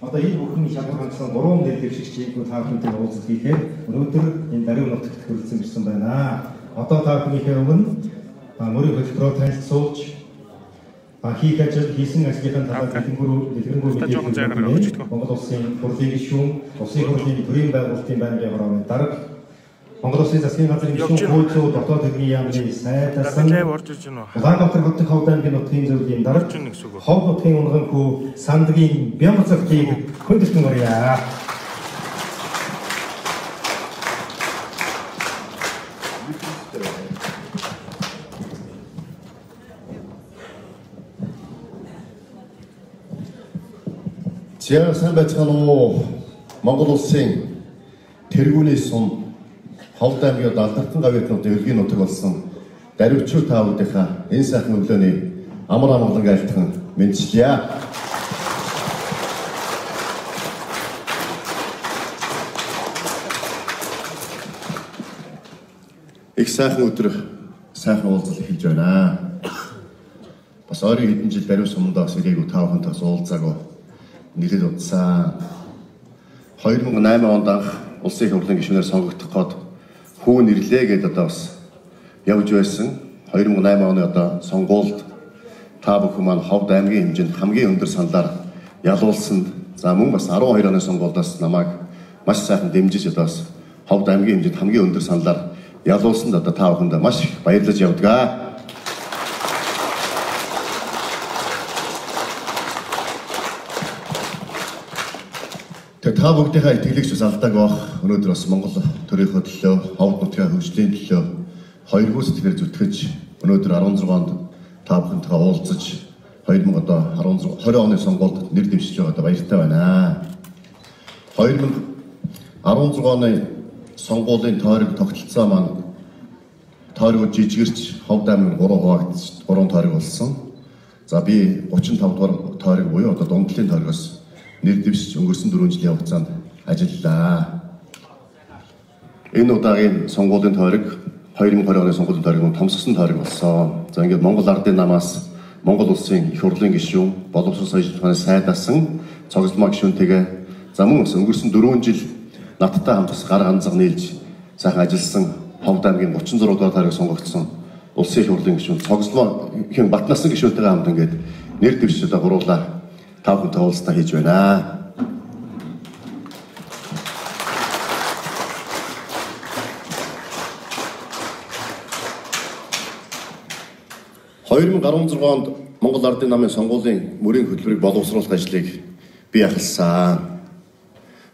Одоо энэ бүхний шалгуурсан гурван нэр дэвшигчийг та бүхэнтэй уулзах хийхээр өнөөдөр энэ даруй нутагт хүрэлцэн ирсэн байна. Одоо та бүхнийхээ өмнө мөрийн хөтөлбөрөөр танилцуулж хийх ажил хийсэн ажлын талаар дэлгэрэнгүй дэлгэрэнгүй мэдээлэл Монгол улсын хурлын гишүүн, улсын хурлын төрийн байгуулалтын байнгын хорооны дарга Монгол Улсын засгийн газрын гишүүн хуучин дотоод хэргийн яамны сайдасан. Улаанбаатар хотын ховд аймгийн нутгийн зөвлөлийн дарга ховд нутгийн унган хүү Сандгийн Бямцагтыг хүндэлтэн оръё. За сайн байцгаана уу Монгол улсын тэргүүний сум Ховд аймгийн Алдартан гавьяатнуудын өлгийн нутаг болсон даривчуу та бүдийнхаа энэ сайхан өглөөний амар амгалан айлтхан мэдчилье. Их сайхан өдөр сайхан уулзал эхэлж байна. Бас ойрын хэдэн жил даруй сумдаа бас ирээгүй та бүхэнтэй бас уулзаагүй нэгэд утсан. 2008 онд анх улсын хурлын гишүүнээр сонгогдох гээд хүү нэрлээ гэдээ одоо бас явж байсан. 2008 оны одоо сонгуульд та бүхэн маань Ховд аймгийн хэмжээнд хамгийн өндөр саналаар ялуулсанд за мөн бас 12 оны сонгуульдаас намайг маш сайхан дэмжиж одоо бас Ховд аймгийн хэмжээнд хамгийн өндөр саналаар ялуулсанд одоо та бүхэнд маш их баярлаж явдгаа. Тэгээ та бүгдийнхээ итгэлэгч бас алдааг бах өнөөдөр бас Монгол төрийнхөө төлөө, ховд нутгийн хөгжлийн төлөө хоёргүй сэтгэлээр зүтгэж өнөөдөр 16-нд та бүхэнтэйгээ уулзаж 2000 одоо 16 20 оны сонгуульд нэр дэвшиж байгаа баяртай байна. 2016 оны сонгуулийн тойрог тогтолцоо маань тойрог жижигэрч ховд аймаг 3 хуваагдсан 3 тойрог болсон. За би 35 дугаар тойрог буюу одоо дундлын тойрогоос нэр дэвшиж өнгөрсөн 4 жилийн хугацаанд ажиллалаа. Энэ удаагийн сонгуулийн тойрог 2020 оны сонгуулийн тойрог нь томсгсон тойрог болсон. За ингээд Монгол Ардын намаас Монгол улсын их хурлын гишүүн, боловсрол соёлын сайдасан цогцлмоо гишүүнтэйгээ за мөн өнгөрсөн 4 жил надтай хамт бас гар ганцаг нийлж сайхан ажилласан Ховд аймгийн 36 дугаар тойрог сонгогдсон улсын их хурлын гишүүн цогцлмоо хэн Батнасан гишүүнтэйгээ хамт ингээд нэр дэвшиж одоо гуруулаа та бүхэнтэй уулзтаа хийж байна. (2016) онд Монгол Ардын намын сонгуулийн мөрийн хөтөлбөрийг боловсруулах ажлыг би ахалсан.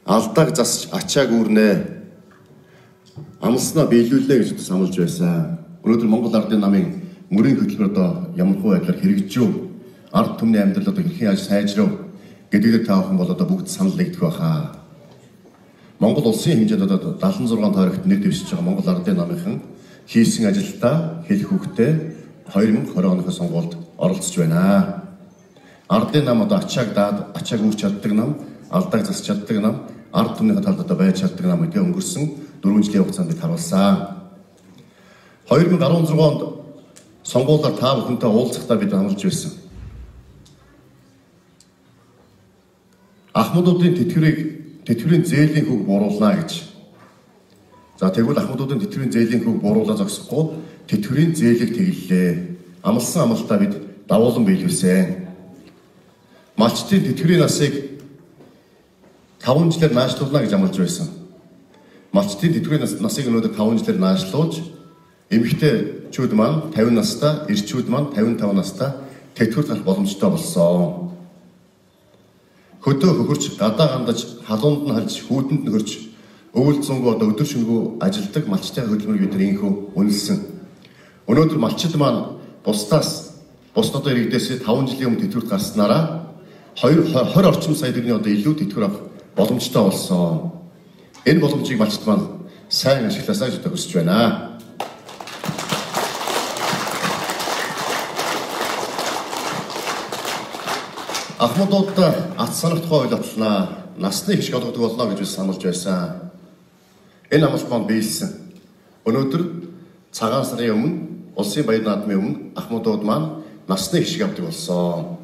Алдааг засч ачааг үүрнэ. Амлснаа биелүүлнэ гэж самлж байсан. Өнөөдөр Монгол Ардын намын мөрийн хөтөлбөр одоо ямар хөө байдлаар хэрэгжиж ард түмний амьдрал одоо хэрхэн яаж сайжрав гэдгийг та бүхэн бол одоо бүгд санал нэгдэх байхаа. Монгол улсын хэмжээнд одоо 76 тойрогт нэр дэвшиж байгаа Монгол Ардын намынхан хийсэн ажилдаа хэлэх хөвгтэй 2020 оныхоо сонгуульд оролцож байна. Ардын нам одоо ачааг даад ачааг үүрч чаддаг нам, алдааг засч чаддаг нам, ард түмнийхээ талд одоо байж чаддаг нам гэдгийг өнгөрсөн 4 жилийн хугацаанд харуулсан. 2016 онд сонгуулиар та бүхэнтэй уулзахдаа бид амлаж байсан. Ахмадуудын тэтгэврийг тэтгэврийн зээлийн хөг буруулна гэж. За тэгвэл ахмадуудын тэтгэврийн зээлийн хөг бууруулаа зогсохгүй тэтгэврийн зээлийг тэглэлээ. Амлсан амлалтаа бид давуулан биелүүлсэн. Малчтын тэтгэврийн насыг 5 жилээр наашлуулна гэж амлаж байсан. Малчтын тэтгэврийн насыг өнөөдөр 5 жилээр наашлуулж эмэгтэйчүүд маань 50 настай, эрчүүд маань 55 настай тэтгэвэр зарах боломжтой болсон хөдөө хөхөрч гадаа гандаж халуунд нь харж хүүтэнд нь хөрч өвөлцөнгөө одоо өдөр шөнөгүй ажилдаг малчтын хөдөлмөрийг бид инхүү үнэлсэн. Өнөөдөр малчид маань бусдаас бусдад иргэдээс 5 жилийн өмнө тэтгэврт гарснараа 20 20 орчим сая төгрөгийн одоо илүү тэтгэвэр авах боломжтой болсон. Энэ боломжийг малчид маань сайн ашигласаа гэж хүсэж байна. Ахмадуудад ат санахтгой ойлголтнаа насны хишг олгодог болно гэж би сануулж байсан. Энэ амлалт маань биелсэн. Өнөөдөр цагаан сарын өмнө улсын баяр наадмын өмнө Ахмадууд маань насны хишг авдаг болсон.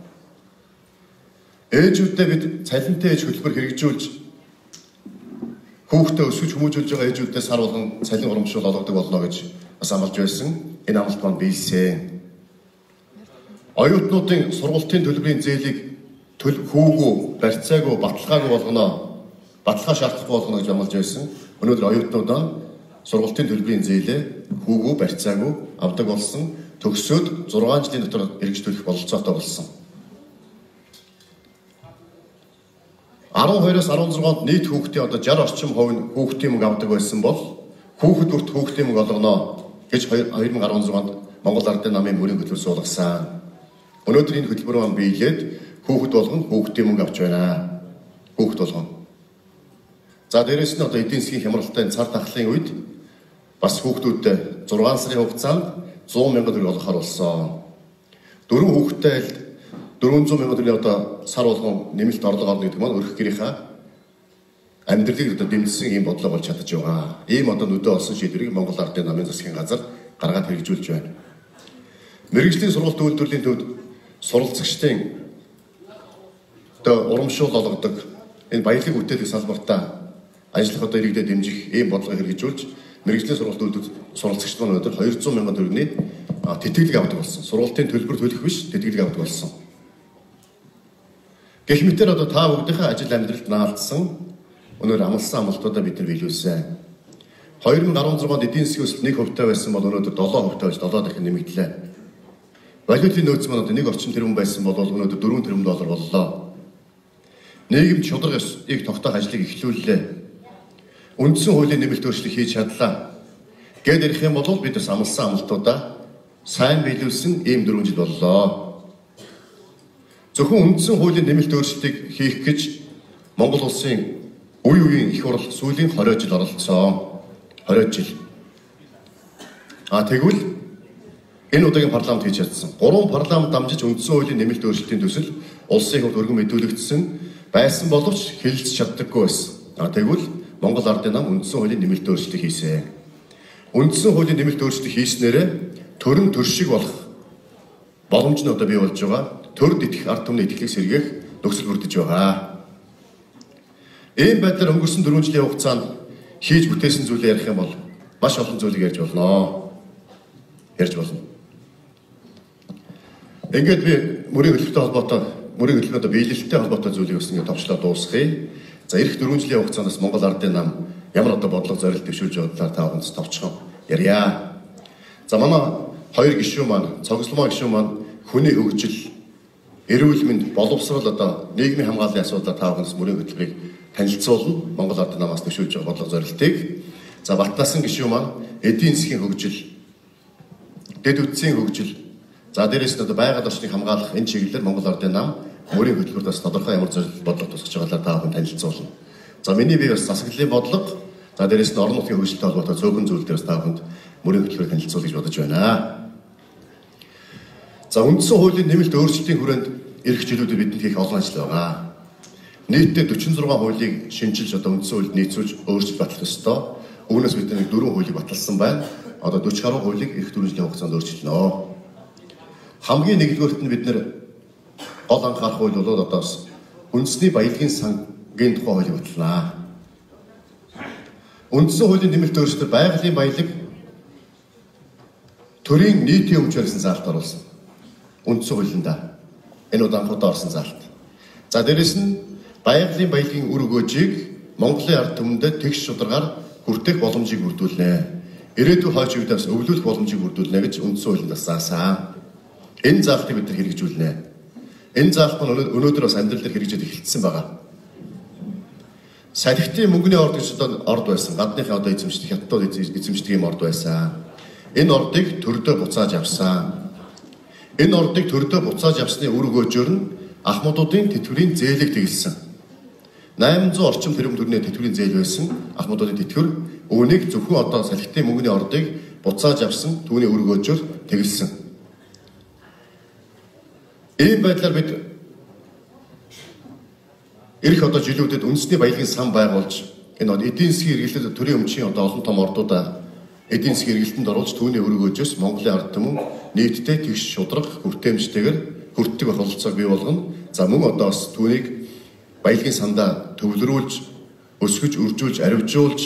ээжүүддээ бид цалинтай ээж хөтөлбөр хэрэгжүүлж хүүхдээ өсгөж хүмүүжүүлж байгаа ээжүүддээ сар болгон цалин урамшуул олгодог болно гэж бас амлаж байсан. Энэ амлалт маань биелсэн. Оюутнуудын сургалтын төлбөрийн зээлийг хүүгүү, барьцаагүй, баталгаагүй болгоно. Баталгаа шаардахгүй болгоно гэж амлаж байсан. Өнөөдөр оюутнуудаа сургалтын төлбөрийн зээлээ хүүгүү, барьцаагүй авдаг болсон. Төгсөөд 6 жилийн дотор эргэжлүүлэх бололцоотой болсон. 12-оос 16-нд нийт хүүхдийн одоо 60 орчим хувь нь хүүхдийн мөнгө авдаг байсан бол хүүхэд бүрт хүүхдийн мөнгө олгоно гэж 2016-нд Монгол Ардын намын мөрийн хөтөлбөр суулгасан. Өнөөдөр энэ хөтөлбөр маань биелээд хүүхэд болгон хүүхдийн мөнгө авч байна. Хүүхэд болгон. За дээрэс нь одоо эдийн засгийн хямралтай цар тахлын үед бас хүүхдүүдэд 6 сарын хугацаанд 100 мянган төгрөг олгохоор болсон. Дөрвөн хүүхэдтэй 400 мянган төгрөгийн одоо сар болгон нэмэлт орлого авна гэдэг маань өрх гэрийнхаа амьдралыг одоо дэмжсэн ийм бодлого болж чадаж байгаа. Ийм одоо нүдэ олсон шийдвэрийг Монгол Ардын намын засгийн газар гаргаад хэрэгжүүлж байна. Мэргэжлийн сургалт үйлдвэрлэлийн төвд суралцагчдын одоо урамшуул олгодог энэ баялаг үтээлэх салбартаа ажиллах одоо иргэдэд дэмжих ийм бодлого хэрэгжүүлж мэрэгжлийн сургалт үйлдвэрлэлд суралцагчид маань өнөөдөр 200 мянган төгрөгийн тэтгэлэг авдаг болсон. Сургалтын төлбөр төлөх биш тэтгэлэг авдаг болсон. Гэх мэтэр одоо та бүгдийнхээ ажил амьдралд наалдсан өнөр амлсан амлалтуудаа бид нар биелүүлсэн. 2016-онд эдийн засгийн өсөлт 1% байсан бол өнөөдөр 7% болж 7 дахин нэмэгдлээ. Валютын нөөц маань одоо 1 орчим тэрбум байсан бол өнөөдөр 4 тэрбум доллар боллоо. Нийгэм чудраг ёсыг тогтоох ажлыг эхлүүллээ. Үндсэн хуулийн нэмэлт өөрчлөлт хийж чадлаа. Гэд ирэх юм бол бид бас амлсан амлалтуудаа сайн биелүүлсэн ийм 4 жил боллоо. Зөвхөн үндсэн хуулийн нэмэлт өөрчлөлтийг хийх гэж Монгол улсын үе үеийн их хурл сүүлийн 20 жил оролцсон. 20 жил. А тэгвэл энэ удаагийн парламент хийж чадсан. Гурван парламент дамжиж үндсэн хуулийн нэмэлт өөрчлөлтийн төсөл улсын хувьд өргөн мэдүүлэгдсэн байсан боловч хэлэлцэж чаддаггүй байсан. А тэгвэл Монгол Ардын нам үндсэн хуулийн нэмэлт өөрчлөлтийг хийсэн. Үндсэн хуулийн нэмэлт өөрчлөлтийг хийснээрээ төрөн төршиг болох боломж нь одоо бий болж байгаа төрд итгэх ард түмний итгэлийг сэргээх нөхцөл бүрдэж байгаа. Ийм байдлаар өнгөрсөн 4 жилийн хугацаанд хийж бүтээсэн зүйлээ ярих юм бол маш олон зүйлийг ярьж болно. Ярьж болно. Ингээд би мөрийн хөтөлбөртэй холбоотой мөрийн хөтөлбөртэй биелэлтэй холбоотой зүйлийг бас ингээд товчлоо дуусгая. За эх 4 жилийн хугацаанд Монгол Ардын нам ямар одоо бодлого зорилт төвшүүлж талаар та бүхэнд товчхон ярья. За манай хоёр гишүүн маань, цогцломоо гишүүн маань хүний хөгжил эрүүл мэнд боловсрал одоо нийгмийн хамгааллын асуудлаар та бүхнээс мөрийн хөтөлбөрийг танилцуулна. Монгол Ард намаас төшөөлж байгаа бодлого зорилтыг. За Батнасан гишүүн маань эдийн засгийн хөгжил, дэд үтсийн хөгжил, за дээрээс нь одоо байгаль орчныг хамгаалах энэ чиглэлээр Монгол Ардын нам мөрийн хөтөлбөрт бас тодорхой ямар зорилт бодлого тусгаж байгаагаар та бүхэн танилцуулна. За миний бие бас засаглалын бодлого, за дээрээс нь орон нутгийн хөгжилтэй холбоотой цөөхөн зүйл дээр бас та бүхэнд мөрийн хөтөлбөрийг танилцуулах гэж бодож байна. За үндсэн хуулийн нэмэлт өөрчлөлтийн хүрээнд эх жилүүдэд бидэнд хийх олон ажил байгаа. Нийтдээ 46 хуулийг шинжилж одоо үндсэн хуульд нийцүүлж өөрчлөлт батлах ёстой. Үүнээс бид нэг дөрвөн хуулийг баталсан байна. Одоо 40 гаруй хуулийг эх дөрвөн жилийн хугацаанд өөрчилнө. Хамгийн нэгдүгээрт нь бид нэр гол анхаарах хууль бол одоо үндэсний баялагын сангийн тухай хуулийг баталнаа. Үндсэн хуулийн нэмэлт өөрчлөлтөөр байгалийн баялаг төрийн нийтийн өмч барьсан заалт оруулсан үндсэн хуулиндаа энэ удаанхуудаа орсон заалт. За дээрэс нь байгалийн баялагын үр өгөөжийг Монголын ард түмэнд тэгш шударгаар хүртэх боломжийг бүрдүүлнэ. Ирээдүйн хойч үедээс өвлүүлэх боломжийг бүрдүүлнэ гэж үндсэн хуулинд засаасан. Энэ заалтыг бид хэрэгжүүлнэ. Энэ заалт нь өнөөдөр бас амьдрал дээр хэрэгжиж эхэлсэн байгаа. Салхитын мөнгөний орд гэж одоо орд байсан. Гадныхаа одоо эзэмшдэг хятадууд эзэмшдэг юм орд байсан. Энэ ордыг төрдөө буцааж авсан. Энэ ордыг төрдөө буцааж авсны үр өгөөжөөр нь Ахмадуудын тэтгэврийн зээлийг тэгэлсэн. 800 орчим тэрбум төгрөгийн тэтгэврийн зээл байсан Ахмадуудын тэтгэвэр үүнийг зөвхөн одоо салхитын мөнгөний ордыг буцааж авсан түүний үр өгөөжөөр тэгэлсэн. Ийм байдлаар бид эх одоо жилүүдэд үндэсний баялагын сан байгуулж энэ эдийн засгийн эргэлтэд төрийн өмчийн одоо олон том ордуудаа эдийн засгийн эргэлтэнд оруулж түүний өргөөжөөс Монголын ард түмэн нийтдээ тэгш шудраг хүртээмжтэйгээр хүртдэг бололцоог бий болгоно. За мөн одоо бас түүнийг баялагын сандаа төвлөрүүлж, өсгөж, үржүүлж, аривжуулж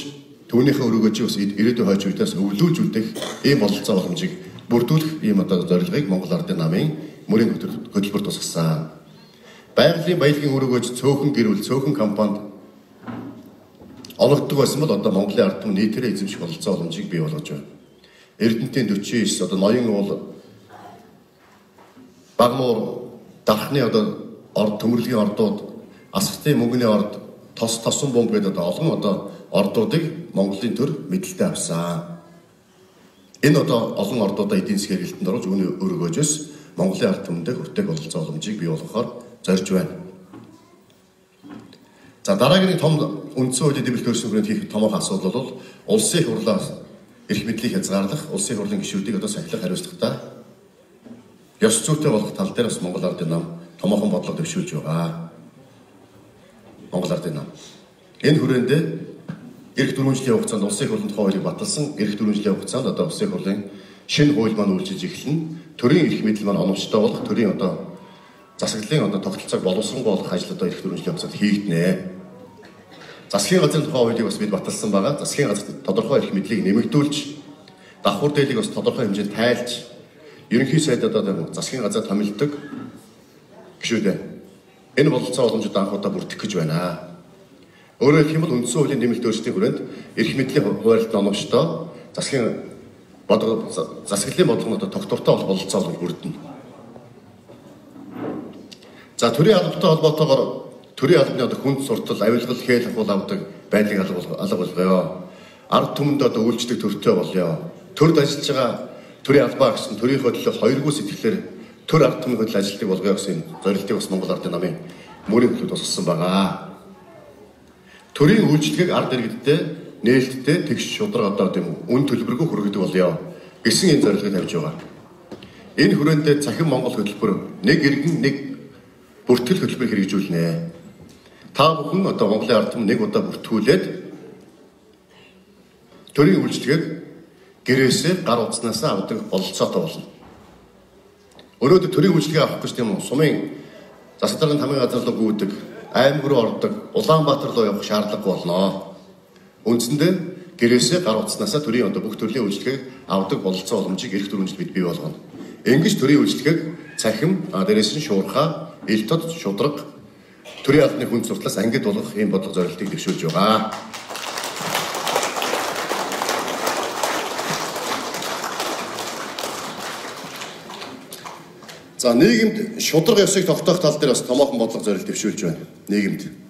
түүнийхээ өрөөгөөч бас ирээдүйн хойч үедээс өвлүүлж үлдэх ийм бололцоо боломжийг бүрдүүлэх ийм одоо зорилгыг Монгол Ардын намын мөрийн хөтөлбөр тусгасан. Байгалийн баялагын өрөөгөөч цөөхөн гэрүүл, цөөхөн компанид олгодог байсан бол одоо Монголын ард түмэн нийтээрээ эзэмших бололцоо боломжийг бий болгож байна. Эрдэнтийн 49 одоо ноён уул Багнуур дархны одоо орд төмөрлөгийн ордууд асхтын мөнгөний орд тос тосон бомб гэдэг одоо олон одоо ордуудыг Монголын төр мэдлэлтэй авсан. Энэ одоо олон ордуудаа эдийн засгийн хэрэгэлтэнд оруулж үүний өргөөжөөс Монголын ард түмэндээ хүртээх бололцоо боломжийг бий болгохоор зорж байна. За дараагийн том үндсэн хуулийн дэмжлэг хүрээнд хийх томоохон асуудал бол улсын хурлаас эрх мэдлийг хязгаарлах, улсын хурлын гишүүдийг одоо сахилах хариуцлагатай ёс зүйтэй болох тал дээр бас Монгол Ардын нам томоохон бодлого дэвшүүлж байгаа. Монгол Ардын нам. Энэ хүрээндээ эх дөрвөн жилийн хугацаанд улсын хурлын тухай хуулийг баталсан эх дөрвөн жилийн хугацаанд одоо улсын хурлын шинэ хууль маань үйлчилж эхэлнэ. Төрийн эрх мэдэл маань оновчтой болох төрийн одоо засаглалын одоо тогтолцоог боловсронгуй болох ажил одоо эх дөрвөн жилийн хугацаанд хийгднэ. Засгийн газрын тухай хуулийг бас бид баталсан байгаа. Засгийн газар тодорхой эрх мэдлийг нэмэгдүүлж давхар дээлийг бас тодорхой хэмжээнд тайлж ерөнхий сайд одоо засгийн газар томилдог гişүүдээ энэ бололцоо боломжууд анхудаа бүрдэх гэж байна. Өөрөөр бол үндсэн хуулийн нэмэлт өөрчлөлтийн хүрээнд эрх мэдлийн хуваарлт номчтой засгийн бодлого засаглалын бодлогоноо тогтвортой болох бололцоо олж бүрдэнэ. За төрийн албатай холбоотойгоор төрийн албаны одоо хүнд суртал, авилгал, хээл ахуул авдаг байдлыг алга болгоё. Ард түмэнд одоо үйлчлэг төртөө болёо. Төрд ажиллаж байгаа төрийн албаа гэсэн төрийнхөө төлөө хоёргүй сэтгэлээр төр ард түмний хөдөл ажилтдаг болгоё гэсэн зорилтыг бас Монгол Ардын намын мөрийн хөтөлбөрт тусгасан байгаа. Төрийн үйлчлэгийг ард иргэдтэй нээлттэй тэгш шудраг одоо тийм үн төлбөргүй хүргэдэг болёо гэсэн энэ зорилгыг тавьж байгаа. Энэ хүрээндээ цахим Монгол хөтөлбөр нэг иргэн нэг бүртгэл хөтөлбөр хэрэгжүүлнэ. Та бүхэн одоо Монголын ард түмэн нэг удаа бүртгүүлээд төрийн үйлчлэгийг гэрээсээ гар утаснаас авдаг бололцоотой болно. Өнөөдөр төрийн үйлчлэгээ авах гэж тийм үү? Сумын засаг даргын тамгын газар руу гүйдэг, аймаг руу ордог, Улаанбаатар руу явах шаардлагагүй болно. Үндсэндээ гэрээсээ гар утаснаас төрийн одоо бүх төрлийн үйлчлэгийг авдаг бололцоо боломжийг эрх төрөмжид бид бий болгоно. Ингэж төрийн үйлчлэгийг цахим, дээрээс нь шуурхаа, ил тод, шудраг төрийн албаны хүн суртлаас ангид болгох ийм бодлого зорилтыг дэвшүүлж байгаа. За нийгэмд шудраг ёсыг тогтоох тал дээр бас томоохон бодлого зорилт дэвшүүлж байна. Нийгэмд.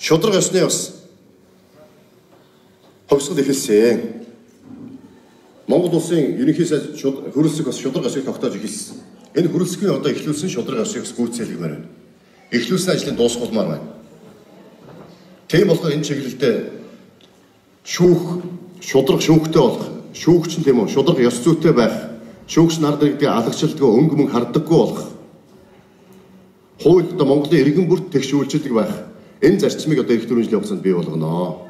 Шудраг ёсны бас ховсгол эхэлсэн. Монгол улсын ерөнхий сайд хөрөлсөг бас шудраг ёсыг тогтоож эхэлсэн. Энэ хөрөлсөгийн одоо эхлүүлсэн шудраг ёсыг бас гүйцэлгмээр байна. Эхлүүлсэн ажлын дуусгуулмаар байна. Тийм болохоор энэ чиглэлдээ шүүх, шудраг шүүхтэй болох, шүүгч нь тийм үү, шудраг ёс зүйтэй байх шүүгч нар дэргэдээ алагчлалдгүй өнгө мөн харддаггүй болох хууль одоо Монголын иргэн бүрт тэгшүүлждэг байх энэ зарчмыг одоо их дөрвөн жилийн хугацаанд бий болгоно.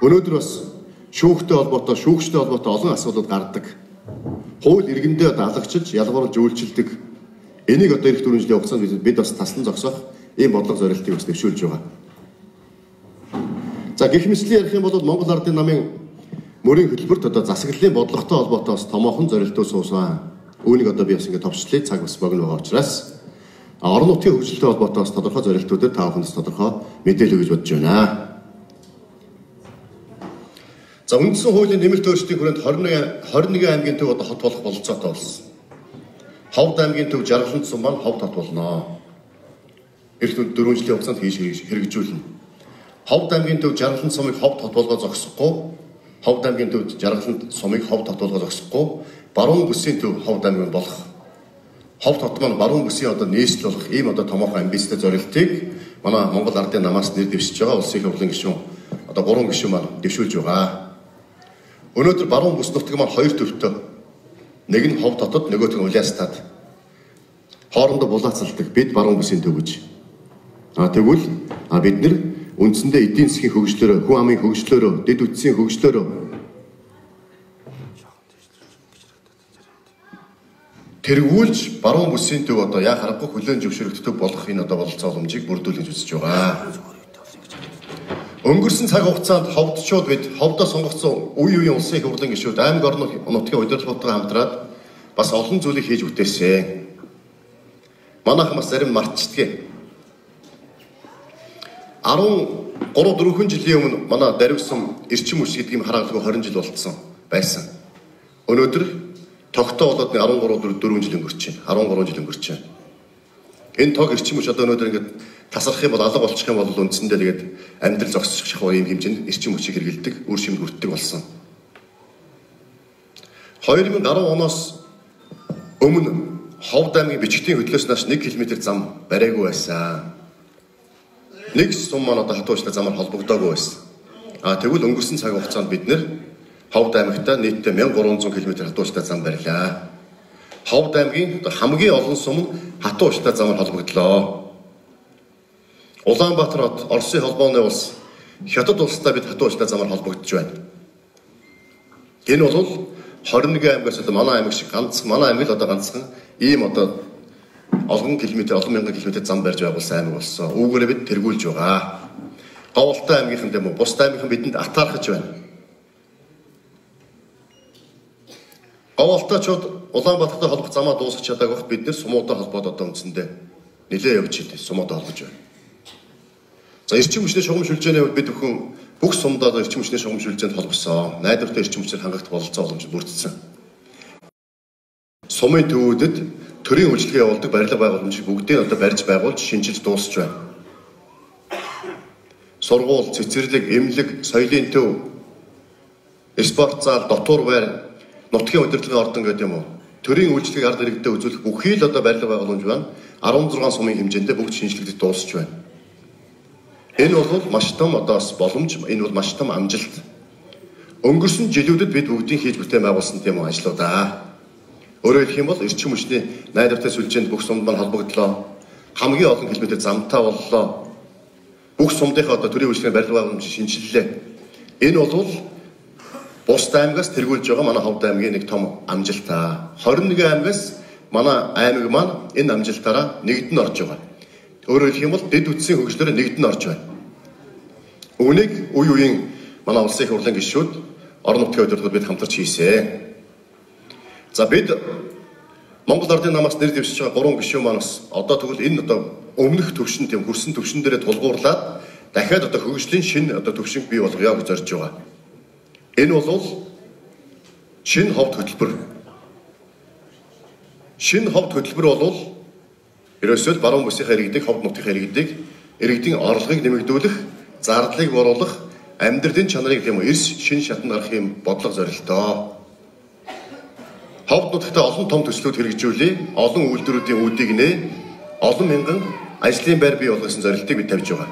Өнөөдөр бас шүүхтэй холбоотой шүүгчтэй холбоотой олон асуудал гардаг. Хууль иргэндээ одоо алагчилж ялгуурлаж үйлчилдэг. Энийг одоо их дөрвөн жилийн хугацаанд бид бас таслан зогсоох ийм бодлого зорилтыг бас төвшүүлж байгаа. За гэх мэтлэн ярих юм бол Монгол Ардын намын мөрийн хөтөлбөрт одоо засаглалын бодлоготой холбоотой бас томоохон зорилтөө суусан. Үүнийг одоо би бас ингээд товчлээ цаг бас богино байгаа учраас орон нутгийн хөгжилтэй холбоотой бас тодорхой зорилтуудаар та бүхэнд тодорхой мэдээлэл өгж бодож байна. За үндсэн хуулийн нэмэлт өөрчлөлтийн хүрээнд 21 21 аймгийн төв одоо хот болох бололцоотой болсон. Ховд аймгийн төв жаргаланд сум маань ховд хот болно. Эрт 4 жилийн хугацаанд хийж хэрэгжүүлнэ. Ховд аймгийн төв жаргаланд сумыг ховд хот болгоо зогсохгүй Ховд аймгийн төвд жаргаланд сумыг ховд татуулгаж өгсөхгүй баруун бүсийн төв ховд аймгийн болох ховд хот маань баруун бүсийн одоо нээсэл болох ийм одоо томоохон амбицтай зорилтыг манай Монгол ардын намаас нэр дэвшиж байгаа улсын хурлын гишүүн одоо гурван гишүүн маань дэвшүүлж байгаа. Өнөөдөр баруун бүс нутаг маань хоёр төвтэй. Нэг нь ховд хотод нөгөөх нь Улаастад. Хоорондоо булаацалдаг бид баруун бүсийн төв гэж. А тэгвэл бид нэр үндсэндээ эдийн засгийн хөгжлөөрөө, хүн амын хөгжлөөрөө, дэд үтсийн хөгжлөөрөө тэргүүлж баруун бүсийн төв одоо яа харахгүй хүлэн зөвшөөрөгддөг болох энэ одоо бололцоо боломжийг бүрдүүлж үзэж байгаа. Өнгөрсөн цаг хугацаанд ховдчууд бид ховдоо сонгогдсон үе үеийн улсын их хурлын гишүүд аймаг орны нутгийн удирдлагуудтай хамтраад бас олон зүйлийг хийж бүтээсэн. Манайхан бас зарим мартчихдаг. 13 4 жилийн өмнө манай даривсан эрчим хүч гэдэг юм хараагүй 20 жил болцсон байсан. Өнөөдөр тогтоо болоод 13 4 жил өнгөрч байна. 13 жил өнгөрч байна. Энэ тог эрчим хүч одоо өнөөдөр ингээд тасрах юм бол алга болчих юм бол үндсэндээ тэгээд амьдрал зогсчих ийм хэмжээнд эрчим хүчийг хэрэгэлдэг, үр шимд хүртдэг болсон. 2010 оноос өмнө Ховд аймгийн бичгтийн хөдлөөс нааш 1 км зам бариагүй байсан. Нэг сум маань одоо хатуучтай замаар холбогдоогүй байсан. А тэгвэл өнгөрсөн цаг хугацаанд бид нэр Ховд аймагта нийтдээ 1300 км хатуучтай зам барилаа. Ховд аймгийн хамгийн олон сум нь хатуучтай замаар холбогдлоо. Улаанбаатар хот Оросын холбооны улс Хятад улстай бид хатуучтай замаар холбогдож байна. Энэ бол 21 аймгаас одоо манай аймаг шиг ганц манай аймаг л одоо ганцхан ийм одоо олон километр олон мянган километр зам барьж байгуулсан аймаг болсон. Үүгээрээ бид тэргүүлж байгаа. Говьлтай аймгийнхан дэмүү бус аймгийнхан бидэнд атаархаж байна. Говьлтайчууд Улаанбаатартай холбох замаа дуусгах чадаагүй бохт бид нэр сумуудаа холбоод одоо үндсэндээ нэлээ явж идэв. Сумуудаа холбож байна. За эрчим хүчний шугам шүлжээний хувьд бид бүхэн бүх сумдаа эрчим хүчний шугам шүлжээнд холбосон. Найдвартай эрчим хүчээр хангах бололцоо боломж бүрдсэн. Сумын төвүүдэд төрийн үйлчлэгээ явуулдаг барилга байгууламжийг бүгдийг одоо барьж байгуулж шинжилж дуусч байна. Сургууль, цэцэрлэг, эмнэлэг, соёлын төв, спорт зал, дотор байр, нутгийн удирдлагын ордон гэдэг юм уу? Төрийн үйлчлэгийг ард иргэдэд үзүүлэх бүхий л одоо барилга байгууламж байна. 16 сумын хэмжээндээ бүгд шинжилэгдэж дуусч байна. Энэ бол маш том одоос боломж, энэ бол маш том амжилт. Өнгөрсөн жилүүдэд бид бүгдийн хийж бүтээн байгуулсан тийм ажлуудаа. Өөрөөр хэлэх юм бол эрчим хүчний найдвартай сүлжээнд бүх сумд маань холбогдлоо. Хамгийн олон километр замтаа боллоо. Бүх сумдынхаа одоо төрийн үйлчлэгийн барилга байгууламж шинжиллээ. Энэ бол бус аймгаас тэргүүлж байгаа манай ховд аймгийн нэг том амжилт аа. 21 аймгаас манай аймаг маань энэ амжилтаараа нэгдэн орж байгаа. Өөрөөр хэлэх юм бол дэд үтсийн хөгжлөөр нэгдэн орж байна. Үүнийг үе үеийн манай улсын их хурлын гишүүд орон нутгийн удирдлагууд бид хамтарч хийсэн. За бид Монгол Ардын намаас нэр дэвшиж байгаа гурван гишүүн маань бас одоо тэгвэл энэ одоо өмнөх төвшин тийм хөрсөн төвшин дээрээ тулгуурлаад дахиад одоо хөгжлийн шинэ одоо төвшинг бий болгоё гэж зорж байгаа. Энэ бол шинэ ховд хөтөлбөр. Шинэ ховд хөтөлбөр бол ерөөсөө баруун бүсийнхаа иргэдэг, ховд нутгийн иргэдэг иргэдийн орлогыг нэмэгдүүлэх, зардлыг бууруулах, амьдралын чанарыг тийм эрс шинэ шатанд гарах юм бодлого зорилтоо. Ховд нутагта олон том төслүүд хэрэгжүүлээ. Олон үйлдвэрүүдийн үүдийг нэ олон мянган ажлын байр бий болгосон зорилтыг бид тавьж байгаа.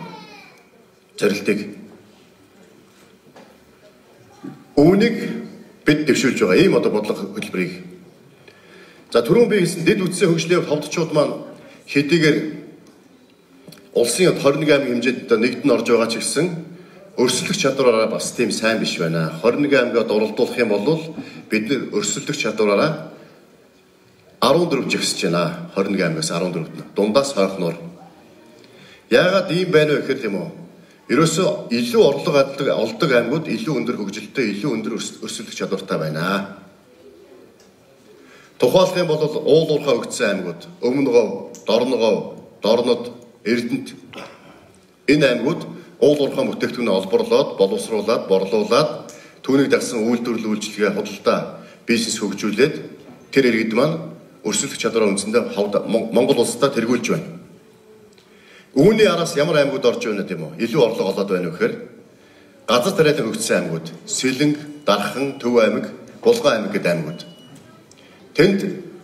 Зорилтыг. Үүнийг бид дэвшүүлж байгаа. Ийм одоо бодлого хөтөлбөрийг. За түрүүн би хэлсэн дэд үдсийн хөгжлийн ховдчууд маань хэдийгээр улсын 21 аймаг хэмжээнд нэгдэн орж байгаа ч гэсэн өрсөлдөх чадвараараа бас тийм сайн биш байна. 21 аймгаад уралдуулах юм бол бид нэр өрсөлдөх чадвараараа 14 жигсэж байна. 21 аймагаас 14-т. Дундаас хойхноор. Яагаад ийм байна вэ гэхээр тийм үү? Ерөөсөө илүү орлого аддаг олдог аймагуд илүү өндөр хөгжилтэй, илүү өндөр өрсөлдөх чадвартай байна. Тухайлх юм бол уул уурхай өгдсөн аймагуд, Өмнө Говь, Дорно Говь, Дорнод, Эрдэнэт энэ аймагуд уул уурхай бүтээгдэхүүнээ олборлоод, боловсруулад, борлуулад түүнийг дагсан үйлдвэрлэл үйлчилгээ худалдаа бизнес хөгжүүлээд тэр иргэд маань өрсөлдөх чадвараа үндсэндээ Монгол улстай тэргүүлж байна. Үүний араас ямар аймагуд орж байна гэм үү? Илүү орлого олоод байна вэ гэхээр газар тариалан хөгжсөн аймагуд Сэлэнг, Дархан, Төв аймаг, Булган аймаг гэдэг аймагуд. Тэнд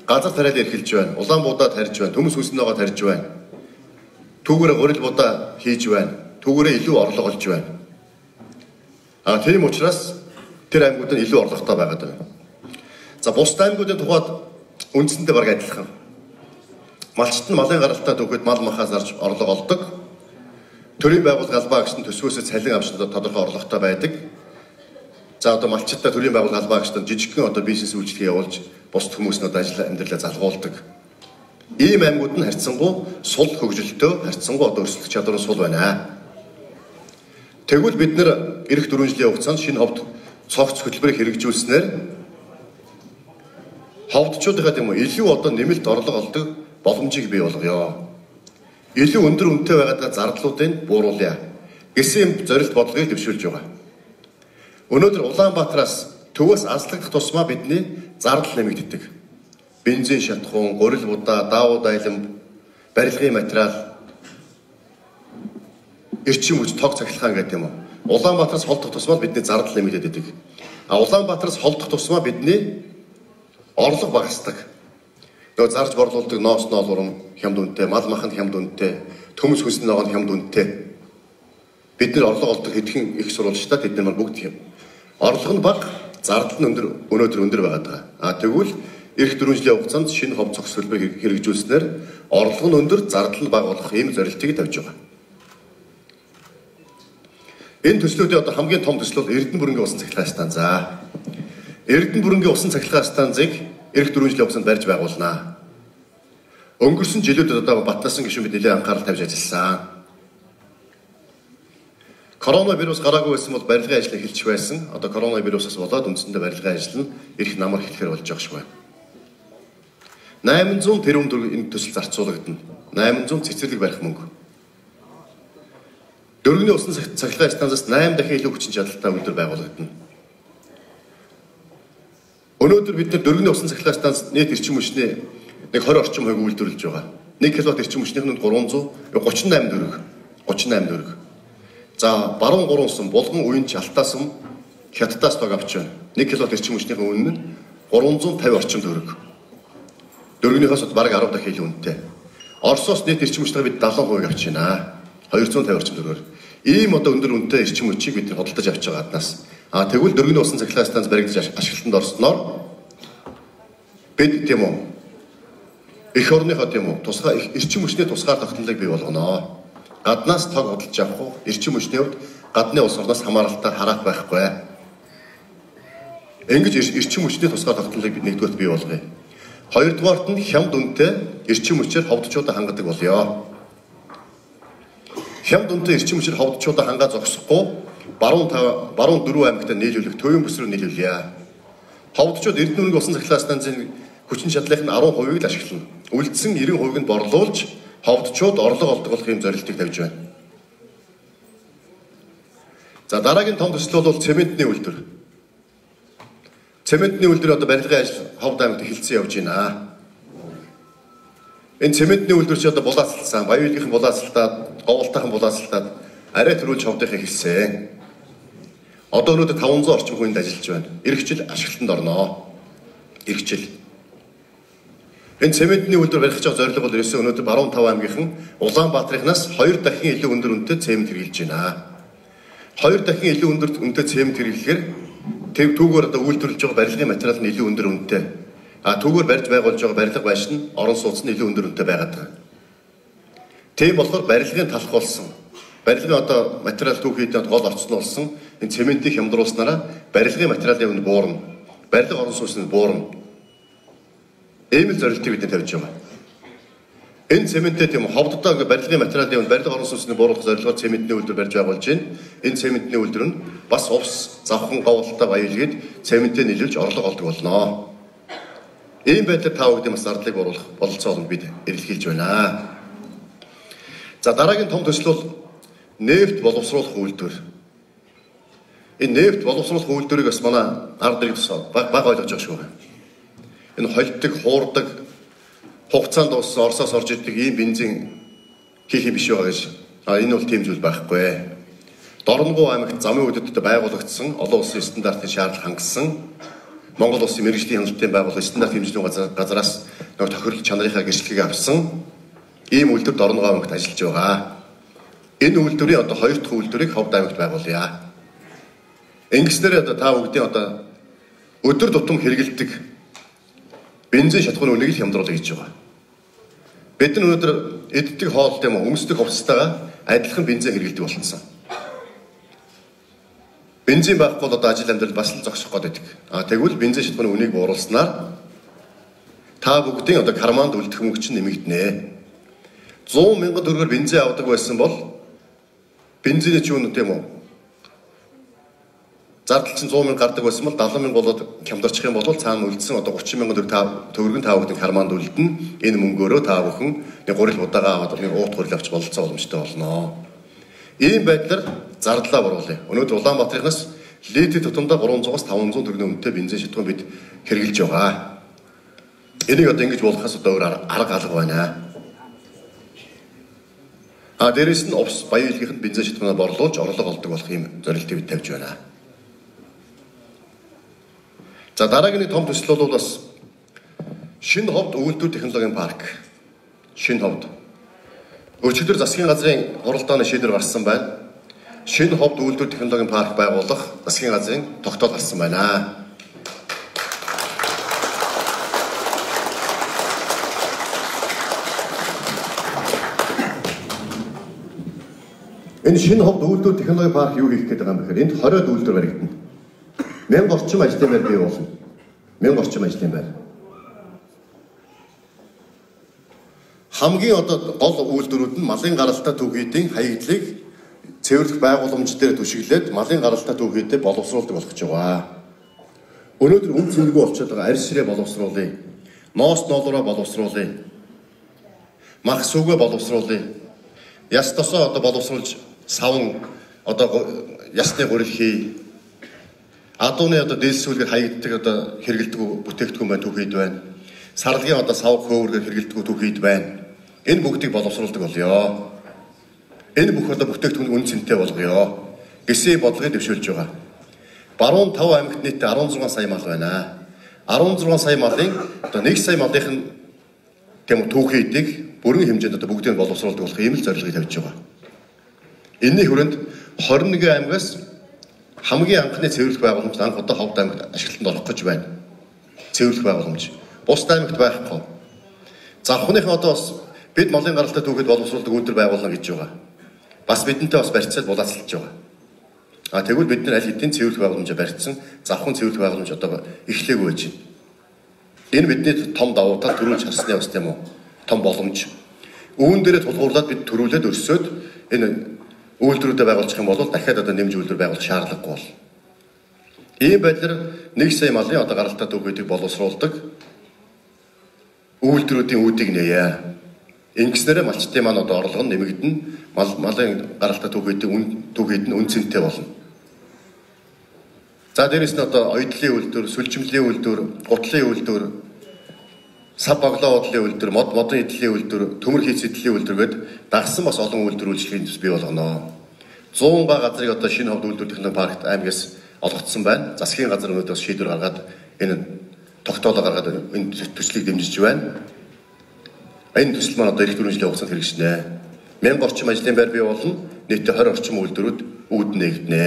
газар тариалан эрхэлж байна. Улаанбуудаа тарьж байна. Төмөс хүснээгоо тарьж байна. Түүгээр гурил будаа хийж байна түүгээрээ илүү орлого олж байна. А тийм учраас тэр аймагуд нь илүү орлоготой байгаад байна. За бус аймагуудын тухайд үндсэндээ бараг адилхан. Малчт нь малын гаралтай төгөөд мал махаас арж орлого олдог. Төрийн байгууллага албаа гişн төсвөөсөө цалин авч тодорхой орлоготой байдаг. За одоо малчтаа төрийн байгууллага албаа гişтэн жижигхэн одоо бизнес үйлчлэгээ явуулж бусд хүмүүс нь одоо ажил амьдралаа залгуулдаг. Ийм аймагуд нь харьцангуй сул хөгжилтөө харьцангуй одоо өрсөлдөх чадвар сул байна. Тэгвэл бид нэр эх 4 жилийн хугацаанд шинэ ховд цогц хөтөлбөрийг хэрэгжүүлснээр ховдчуудынхаа тийм үү илүү одоо нэмэлт орлого олдог боломжийг бий болгоё. Илүү өндөр үнэтэй байгаад зардлуудыг бууруулъя. гэсэн зорилт бодлогыг дэвшүүлж байгаа. Өнөөдөр Улаанбаатараас төвөөс аслагдах тусмаа бидний зардал нэмэгддэг. Бензин шатхуун, горил будаа, даавууд айлам, барилгын материал, эрчим хүч, тог цахилгаан гэдэг юм уу. Улаанбаатараас холдох тусмаа бидний зардал нэмэгдээд идэг. А Улаанбаатараас холдох тусмаа бидний орлого багасдаг. Нөгөө зарж борлуулдаг ноос ноолурам хямд үнэтэй, мал махан хямд үнэтэй, төмөс хүнсний ногоон хямд үнэтэй. Бид нэр орлого олдог хэдхэн их сурвалжтай тэд нар бүгд юм Орлого нь бага, зардал нь өндөр өнөөдөр өндөр байгаад байгаа. А тэгвэл эх 4 жилийн хугацаанд шинэ хов цогц төлбөр хэрэгжүүлснээр орлого нь өндөр, зардал нь бага болох ийм зорилтыг тавьж байгаа. Энэ төслүүдийн одоо хамгийн том төсөл бол Эрдэнэ бүрэнгийн усан цахилгаан станц. Эрдэнэ бүрэнгийн усан цахилгаан станцыг эх 4 жилийн хугацаанд барьж байгуулнаа. Өнгөрсөн жилүүдэд одоо Батнасан гишүүн бид нэлээд анхаарал тавьж ажилласан. Коронавирус гараагүй байсан бол барилгын ажил эхэлчих байсан. Одоо коронавирусаас болоод үндсэндээ барилгын ажил нь эрх намар хэлэхэр болж байгаа шүү. 800 тэрбум төгрөг энэ төсөл зарцуулагдана. 800 цэцэрлэг барих мөнгө. Дөрөвний усан цахилгаан станцаас 8 дахин илүү хүчин чадалтай үйлдвэр байгуулагдана. Өнөөдөр бид нар дөрөвний усан цахилгаан станц нийт эрчим хүчний нэг 20 орчим хувийг үйлдвэрлэж байгаа. 1 кВт эрчим хүчнийх нь 300 38 төгрөг. 38 төгрөг. За баруун гурван сум булган уян чалтаасан хятадаас тог авч байна. 1 кг эрчим хүчнийхээ үнэ нь 350 орчим төгрөг. Дөрөвнийхөөс бараг 10 дахин илүү үнэтэй. Оросоос нийт эрчим хүчнээ бид 70% авч байна. 250 орчим төгрөгөөр. Ийм одоо өндөр үнэтэй эрчим хүчийг бид худалдаж авч байгаа аднаас. А тэгвэл дөрөвний усан цахилгаан станц баригдаж ашиглалтанд орсноор бид тийм үү эх орныхоо тийм үү тусгай эрчим хүчний тусгаар тогтнолыг бий болгоно гаднаас тог худалдаж авах уу? Эрчим хүчний хувьд гадны улс орноос хамааралтай хараат байхгүй. Ингэж эрчим хүчний тусгай тогтнолыг бид нэгдүгээрт бий болгоё. Хоёрдугаарт нь хямд үнэтэй эрчим хүчээр ховдчуудаа хангадаг болёо. Хямд үнэтэй эрчим хүчээр ховдчуудаа хангаа зогсохгүй баруун баруун дөрөв аймагт нийлүүлэх төвийн бүс рүү нийлүүлье. Ховдчууд Эрдэнэ үнэг усан цахилгаан станцын хүчин чадлын 10%-ийг л ашиглана. Үлдсэн 90%-ыг нь борлуулж ховдчууд орлого олдог болох юм зорилтыг тавьж байна. За дараагийн том төсөл бол цементний үйлдвэр. Цементний үйлдвэр одоо барилгын ажил ховд аймагт эхэлсэн явж байна. Энэ цементний үйлдвэр чи одоо булаацлсан, баялагийнхан булаацлалтаад, говалтайхан булаацлалтаад арай төрүүлж ховдынхаа хэлсэн. Одоо өнөөдөр 500 орчим хүнд ажиллаж байна. Ирэх жил ашиглалтанд орноо. Ирэх жил Энэ цементний үйлдвэр барих гэж зорилго бол ерөөсөө өнөөдөр баруун тав аймгийнхан Улаанбаатарынхаас хоёр дахин илүү өндөр үнэтэй цемент хэрэглэж байна. Хоёр дахин илүү өндөр үнэтэй цемент хэрэглэхээр тэв түүгээр одоо үйлдвэрлэж байгаа барилгын материал нь илүү өндөр үнэтэй. А түүгээр барьж байгуулж байгаа барилга байш нь орон сууц нь илүү өндөр үнэтэй байгаад байгаа. Тийм болохоор барилгын талх болсон. Барилгын одоо материал түүхийд гол орцсон болсон энэ цементийг хямдруулснараа барилгын материалын үн буурна. Барилга орон сууц нь буурна Ийм л зорилтыг бид тавьж байгаа. Энэ цементтэй тийм ховддоо ингээ барилгын материалын барилга орон сууцны бууруулах зорилгоор цементний үйлдвэр барьж байгуулж байна. Энэ цементний үйлдвэр нь бас увс завхан говьлолтой баялгээд цементээ нийлүүлж орлого олдог болно. Ийм байдлаар та бүхэн бас зардлыг оруулах бололцоог бид эрэлхийлж байна. За дараагийн том төсөл бол нефт боловсруулах үйлдвэр. Энэ нефт боловсруулах үйлдвэрийг бас манай ард иргэд баг ойлгож байгаа шүү энэ холддог, хуурдаг хугацаанд ус Оросоос орж ирдэг ийм бензин хийх юм биш байгаа гэж. А энэ бол тийм зүйл байхгүй. Дорногов аймагт замын үдэдтэй байгуулагдсан олон улсын стандартын шаардлага хангасан Монгол улсын мэрэгжлийн хяналтын байгууллага стандарт хэмжээний газраас нэг тохирол чанарынхаа гэрчлэгийг авсан ийм үйлдвэр Дорногов аймагт ажиллаж байгаа. Энэ үйлдвэрийн одоо хоёр дахь үйлдвэрийг Ховд аймагт байгуулъя. Ингэснээр одоо та бүгдийн одоо өдөр тутам хэрэгэлдэг бензин шатхууны үнийг л хямдруулах гэж байгаа. Бид нар өнөөдөр эддэг хоолтой юм уу өмсдөг хувцастайгаа адилхан бензин хэрэглэдэг болсон. бензин байхгүй бол одоо ажил амьдрал бас л зогсох гээд байдаг. А тэгвэл бензин шатны үнийг бууруулснаар та бүгдийн одоо карманд үлдэх мөнгө чинь нэмэгдэнэ. 100 мянган төгрөгөөр бензин авдаг байсан бол бензиний ч юу тийм үү? Зардал чинь 100 мянга гардаг байсан бол 70 мянга болоод хямдарчих юм бол цаана үлдсэн одоо 30 мянган төгрөг төгрөг нь та бүхэн карманд үлдэнэ. Энэ мөнгөөрөө та бүхэн нэг гурил удаага аваад нэг уут гурил авч бололцоо боломжтой болно. Ийм байдлаар зардлаа боруулъя. Өнөөдөр Улаанбаатарынхаас литр тутамдаа 300-аас 500 төгрөгийн үнэтэй бензин шатгуун бид хэрэгжилж байгаа. Энийг одоо ингэж болохоос одоо өөр арга алга байна. А дээрэс нь овс баян хэлгийнхэнд бензин шатгуунаа борлуулж орлого олдог болох юм зорилтыг бид тавьж байна. За дараагийн том төсөл бол бас шинэ ховд өвөлтөө технологийн парк. Шинэ ховд Өчигдөр засгийн газрын хуралдааны шийдвэр гарсан байна. Шинэ ховд үйлдвэр технологийн парк байгуулах засгийн газрын тогтоол гарсан байна. Энэ шинэ ховд үйлдвэр технологийн парк юу хийх гээд байгаа юм бэхээр энд 20 үйлдвэр баригдана. 1000 орчим ажлын байр бий болно. 1000 орчим ажлын байр. хамгийн одоо гол үйлдвэрүүд нь малын гаралтай түүхийдийн хаягдлыг цэвэрлэх байгууламж дээр түшиглээд малын гаралтай түүхийдээ боловсруулдаг болох гэж байгаа. Өнөөдөр үн цэнэгүй болчиход байгаа арьс ширээ боловсруулъя. Ноос ноолороо боловсруулъя. Мах сүгэ боловсруулъя. Яс тосоо одоо боловсруулж савн одоо ясны гурил хий. Адууны одоо дээлсүүлгээр хаягддаг одоо хэрэгэлдэг бүтээгдэхүүн байна түүхийд байна. Сарлагын одоо сав хөөврөөр хэрэгэлдэг түүхийд байна. Энэ бүгдийг боловсруулдаг болёо. Энэ бүх одоо бүтээгдэхүүн үн цэнтэй болгоё. Гэсэн бодлогыг дэвшүүлж байгаа. Баруун 5 аймагт нийтдээ 16 сая мал байна. 16 сая малын одоо 1 сая малынх нь тийм түүхий эдийг бүрэн хэмжээнд одоо бүгдийг боловсруулдаг болох ийм л зорилгыг тавьж байгаа. Энэний хүрээнд 21 аймагаас хамгийн анхны цэвэрлэх байгууламж анх удаа Ховд аймагт ашиглалтанд орох гэж байна. Цэвэрлэх байгууламж. Бусад аймагт байхгүй. Завхныхын одоо бас Бид малын гаралтай түүхэд боловсруулдаг үйлдвэр байгуулна гэж байгаа. Бас бидэнтэй бас барьцаад булаацлж байгаа. А тэгвэл бид нар аль хэдийн цэвэрлэх байгууламж барьцсан, завхан цэвэрлэх байгууламж одоо эхлэегүй байж байна. Энэ бидний том давуу тал төрүүлж харсны бас тийм үү? Том боломж. Үүн дээрээ тулгуурлаад бид төрүүлээд өрсөөд энэ үйлдвэрүүдэд байгуулчих юм бол дахиад одоо нэмж үйлдвэр байгуулах шаардлагагүй бол. Ийм байдлаар 1 сая малын одоо гаралтай түүхүүдийг боловсруулдаг үйлдвэрүүдийн үүдийг нээе. Ингэснээр малчтын маань одоо орлого нь нэмэгдэнэ. Мал малын гаралтай түүхийд үн түүхийд нь үн цэнтэй болно. За дээрэс нь одоо оюутлын үйлдвэр, сүлжимлийн үйлдвэр, гутлын үйлдвэр, сав баглаа бодлын үйлдвэр, мод модон эдлийн үйлдвэр, төмөр хийц эдлийн үйлдвэр гээд дагсан бас олон үйлдвэр үйлчлэгийн төс бий болгоно. 100 га газрыг одоо шинэ ховд үйлдвэр технологи паркт аймагаас олгогдсон байна. Засгийн газар өнөөдөр шийдвэр гаргаад энэ тогтоолоо гаргаад энэ төслийг дэмжиж байна. Энэ төсөл маань одоо эх дөрвөн жилийн хугацаанд хэрэгжинэ. 1000 орчим ажлын байр бий болно. Нийтдээ 20 орчим үйлдвэрүүд үүд нэгднэ.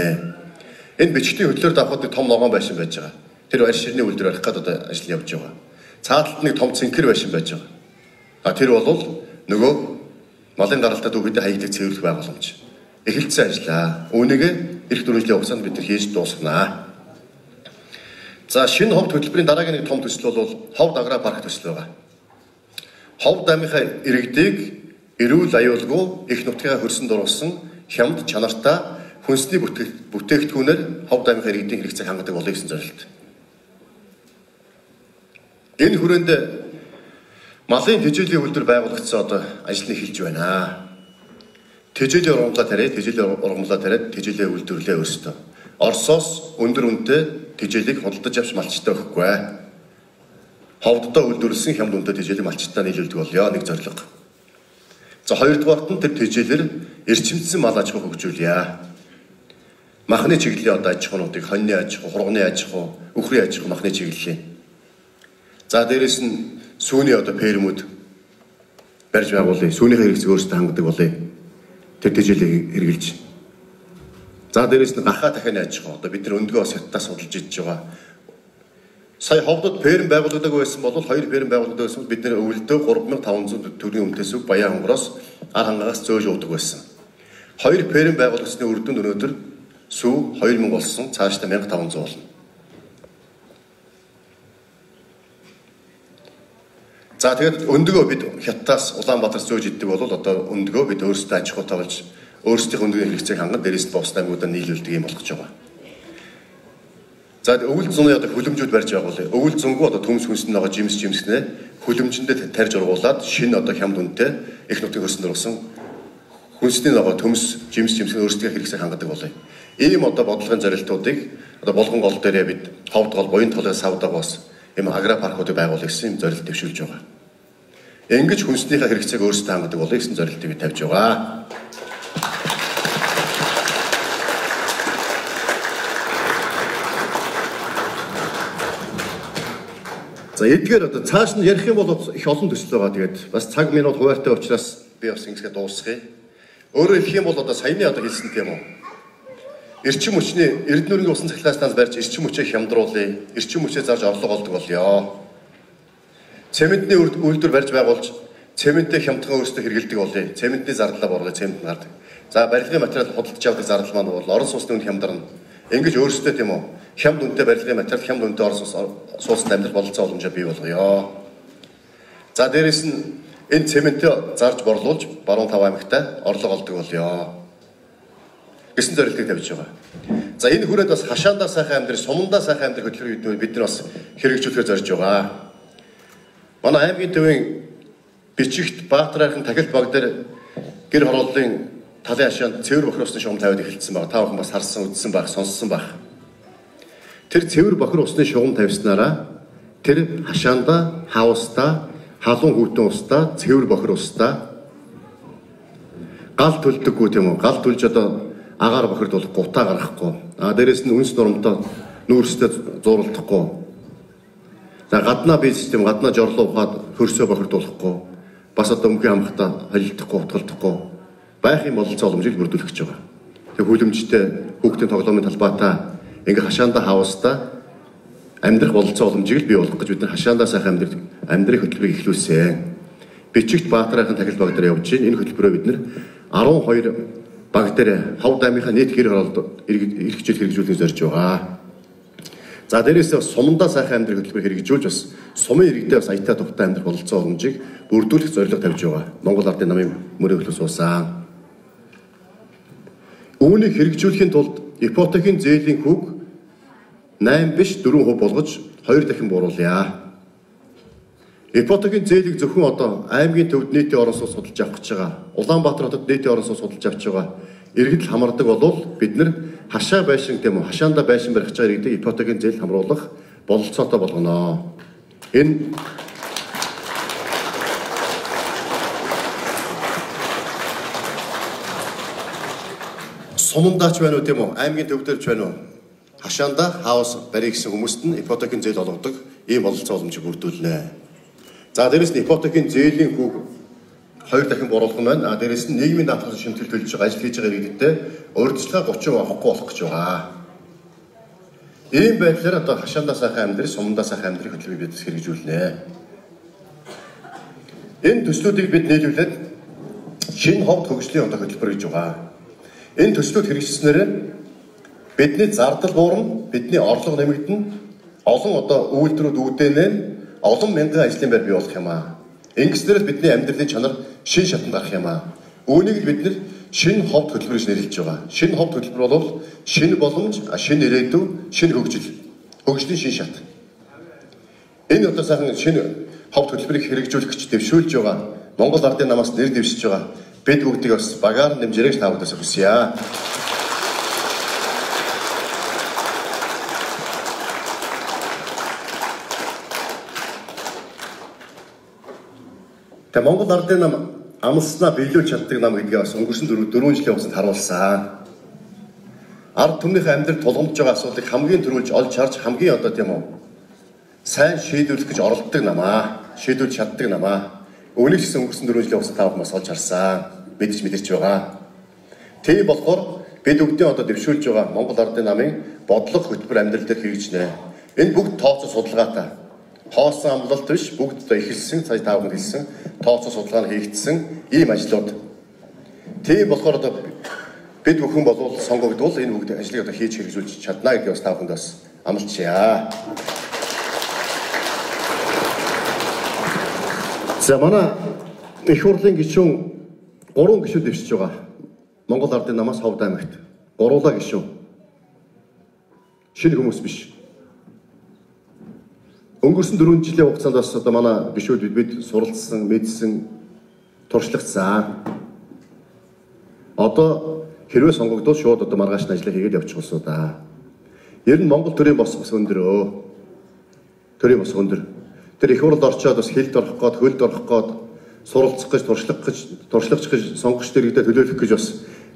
Энэ бичгийн хөтлөөр давхад том ногоон байшин байж байгаа. Тэр байр ширний үйлдвэр арих гэдэг одоо ажил явж байгаа. Цааталд нэг том цэнхэр байшин байж байгаа. А тэр бол нөгөө малын гаралтай түүхэдээ хаягдлыг цэвэрлэх байгууламж. Эхэлсэн ажиллаа. Үүнийг эх дөрвөн жилийн хугацаанд бид хийж дуусгана. За шинэ ховд хөтөлбөрийн дараагийн нэг том төсөл бол ховд аграа парк төсөл байгаа. Ховд аймынхаа иргэдийг эрүүл аюулгүй их нутгаа хөрсөн дуруулсан хямд чанартай хүнсний бүтээгдэхүүнээр ховд аймынхаа иргэдийн хэрэгцээг хангадаг болъё гэсэн зорилт. Энэ хүрээнд малын тэжээлийн үйлдвэр байгуулагдсан одоо ажлыг эхэлж байна. Тэжээлийн ургамлаа тариад, тэжээлийн ургамлаа тариад тэжээлийн үйлдвэрлэлээ өөрсдөө. Оросоос өндөр үнэтэй тэжээлийг худалдаж авч малчтай өгөхгүй ховддоо үйлдвэрлэсэн хямд үнэтэй тэжээлийн малчтаа нийлүүлдэг болёо нэг зорилго. За хоёрдугаарт нь тэр тэжээлэр эрчимдсэн мал аж ахуй хөгжүүлье. Махны чиглэлийн одоо аж ахуйнуудыг хоньны аж ахуй, хурганы аж ахуй, үхрийн аж ахуй, махны чиглэлийн. За дээрэс нь сүүний одоо фермүүд барьж байгуулъя. Сүүнийхээ хэрэгцээг өөрсдөө хангадаг болъё. Тэр тэжээлийг эргэлж. За дээрэс нь гахаа дахианы аж ахуй. Одоо бид нар өндгөө хятадаас судалж иж байгаа Сая ховдод ферм байгуулагддаг байсан бол хоёр ферм байгуулагддаг байсан бид нэр өвөлдөө 3500 төгрөгийн өмнөөс Баян хонгороос ар хангаас зөөж уудаг байсан. Хоёр ферм байгуулагдсны үр дүнд өнөөдөр сүү 2000 болсон цаашдаа 1500 болно. За тэгээд өндгөө бид хятадаас Улаанбаатар зөөж иддэг бол одоо өндгөө бид өөрсдөө аж ахуй тавлж өөрсдийн өндгөө хэрэгцээг ханган дээрээс бус аймагуудаа нийлүүлдэг юм болгож байгаа. За өвөл зуны одоо хөлөмжүүд барьж байгуулъя. Өвөл зөнгөө одоо төмс хүнсэнд байгаа жимс жимснээ хөлөмжөндөө тарьж ургуулад шинэ одоо хямд үнэтэй их нутгийн хөрсөн дөрвсөн хүнсний нөгөө төмс жимс жимсний өөрсдөө хэрэгцээг хангадаг болъё. Ийм одоо бодлогын зорилтуудыг одоо болгон гол дээрээ бид ховд гол буян толгой савдагоос юм агра паркуудыг байгуулах гэсэн юм зорилт төвшүүлж байгаа. Ингэж хүнснийхээ хэрэгцээг өөрсдөө хангадаг болох гэсэн зорилтыг тавьж байгаа. За эдгээр одоо цааш нь ярих юм бол их олон төсөл байгаа. Тэгээд бас цаг минут хуваартай учраас би бас ингэсгээ дуусгая. Өөрөөр хэлэх юм бол одоо саяны одоо хэлсэн тийм үү? Эрчим хүчний Эрдэнэрийн усан цахилгаанаас барьж эрчим хүчээ хямдруулъя. Эрчим хүчээ зарж орлого олдог болёо. Цементний үйлдвэр барьж байгуулж цементтэй хямдхан өөрсдөө хэрэгэлдэг болъё. Цементний зардалаа боргоё, цемент гардаг. За барилгын материал худалдаж авдаг зардал маань бол орон сууцны үн хямдарна. Ингэж өөрсдөө тийм үү? Хямд үнэтэй барилгын материал, хямд үнэтэй орон сууцнд амьдрах бололцоо боломжоо бий болгоё. За дээрэс нь энэ цементээ зарж борлуулж баруун тав аймагта орлого олдог болёо гэсэн зорилтыг тавьж байгаа. За энэ хүрээд бас хашаандаа сайхан амьдрал, сумандаа сайхан амьдрал хөтөлбөрийг бид нар бас хэрэгжүүлэхээр зорж байгаа. Манай аймгийн төвийн бичигт Баатархан тахилт баг дээр гэр хорооллын талын хашаанд цэвэр бохир усны шугам тавиад эхэлсэн байна. Та бүхэн бас харсан, үзсэн байх, сонссон байх. Тэр цэвэр бохир усны шугам тавьснараа тэр хашаанда, хавста, халуун хүүтэн устаа, цэвэр бохир устаа гал төлдөггүй тийм үү? Гал төлж одоо агаар бохирд бол гутаа гаргахгүй. А дээрэс нь үнс нурамтай нүүрстэй зууралдахгүй. За гаднаа бие систем гаднаа жорлоо ухаад хөрсөө бохирдуулахгүй. Бас одоо өмхий хамхтаа холилдохгүй, утгалдахгүй байх юм бололцоо боломжийг бүрдүүлэх гэж байгаа. Тэг хүлэмжтэй хүүхдийн тоглоомын талбайтаа ингээ хашаанда хавстаа амьдрах бололцоо боломжийг бий болгох гэж бид нар хашаандаа сайхан амьдрах амьдрах хөтөлбөрийг эхлүүлсэн. Бичигт Баатархан тахил баг дээр явж байна. Энэ хөтөлбөрөө бид нар 12 баг дээр ховд аймынхаа нийт гэр хороолд ирэх жил хэрэгжүүлэх зорж байгаа. За дээрээс сумандаа сайхан амьдрах хөтөлбөр хэрэгжүүлж бас сумын иргэдээ бас аятаа тухтай амьдрах бололцоо боломжийг бүрдүүлэх зорилго тавьж байгаа. Монгол Ардын намын мөрөө хөлөөс уусан. Үүнийг хэрэгжүүлэхийн тулд ипотекийн зээлийн хүүг 8 биш 4% болгож 2 дахин бууруулъя. Ипотекийн зээлийг зөвхөн одоо аймгийн төвд нийтийн орон сууц судалж авах гэж байгаа. Улаанбаатар хотод нийтийн орон сууц судалж авч байгаа. Иргэд л хамардаг болвол бид нар хашаа байшин тийм үү хашаанда байшин барих гэж байгаа иргэдэг ипотекийн зээл хамруулах бололцоотой болгоно. Энэ сумандаач байна уу тийм үү аймгийн төвдөрч байна уу хашаанда хаус барих гэсэн хүмүүст нь ипотекийн зээл олгодог ийм бололцоо боломжийг бүрдүүлнэ. За дээрэс нь ипотекийн зээлийн хүүг хоёр дахин буруулах нь байна. А дээрэс нь нийгмийн даатгалын шимтгэл төлж байгаа ажил хийж байгаа иргэдтэй урьдчилгаа 30% авахгүй болох гэж байгаа. Ийм байдлаар одоо хашаандаа сайхан амьдрал, сумандаа сайхан амьдрал хөтөлбөрийг бид хэрэгжүүлнэ. Энэ төслүүдийг бид нийлүүлээд шинэ ховд хөгжлийн одоо хөтөлбөр гэж байгаа. Энэ төслүүд хэрэгжснээр бидний зардал буурна, бидний орлого нэмэгдэнэ, олон одоо үйлдвэрүүд үүдэнэ олон мянган ажлын байр бий болох юм аа. Ингэснээр бидний амьдралын чанар шин шатанд гарах юм аа. Үүнийг бид нэр шинэ ховд хөтөлбөрөөр нэрлэж байгаа. Шинэ ховд хөтөлбөр бол шинэ боломж, шинэ ирээдүй, шинэ хөгжил, хөгжлийн шин шат. Энэ одоо сайхан шинэ ховд хөтөлбөрийг хэрэгжүүлэх гэж дэвшүүлж байгаа. Монгол Ардын намаас нэр дэвшиж байгаа. Бид бүгдийг бас багаар нэмжээрэй та бүдээс хүсье. Тэгээ Монгол ардын нам амлснаа биелүүлж чаддаг нам гэдгээ бас өнгөрсөн 4 4 жилийн хугацаанд харуулсан. Ард түмнийхээ амьдрал тулгамдж байгаа асуудлыг хамгийн түрүүлж олж харж хамгийн одоо тийм үү сайн шийдвэрлэх гэж оролддог намаа. Шийдвэрлэж чаддаг намаа. Үүнийг ч гэсэн өнгөрсөн 4 жилийн хугацаанд таах бас олж харсан. Мэдж мэдэрч байгаа. Тийм болохоор бид бүгдийн одоо дэвшүүлж байгаа Монгол ардын намын бодлого хөтөлбөр амьдрал дээр хэрэгжнэ. Энэ бүгд тооцоо судалгаатай хоосон амлалт биш бүгд одоо эхэлсэн цааш таа бүхэн хэлсэн тооцоо судалгаа нь хийгдсэн ийм ажлууд. Тийм болохоор одоо бид бүхэн болвол сонгогдвол энэ бүгд ажлыг одоо хийж хэрэгжүүлж чадна гэдгийг бас та бүхэнд бас амлачаа. За манай их хурлын гишүүн гурван гишүүд дэвшиж байгаа. Монгол Ардын намаас Ховд аймагт гурлаа гишүүн. Шинэ хүмүүс биш. Өнгөрсөн 4 жилийн хугацаанд бас одоо манай гишүүд бид бид суралцсан, мэдсэн, туршлагацсан. Одоо хэрвээ сонгогдвол шууд одоо маргааш нь ажиллаа хийгээд явчих болсоо да. Ер нь Монгол төрийн бос бас өндөрөө. Төрийн бос өндөр Тэр их хурлд орчоод бас хэлд орох гээд, хөлд орох гээд, суралцах гэж, туршлах гэж, туршлагч гэж, сонгогч дэрэгдээ төлөөлөх гэж бас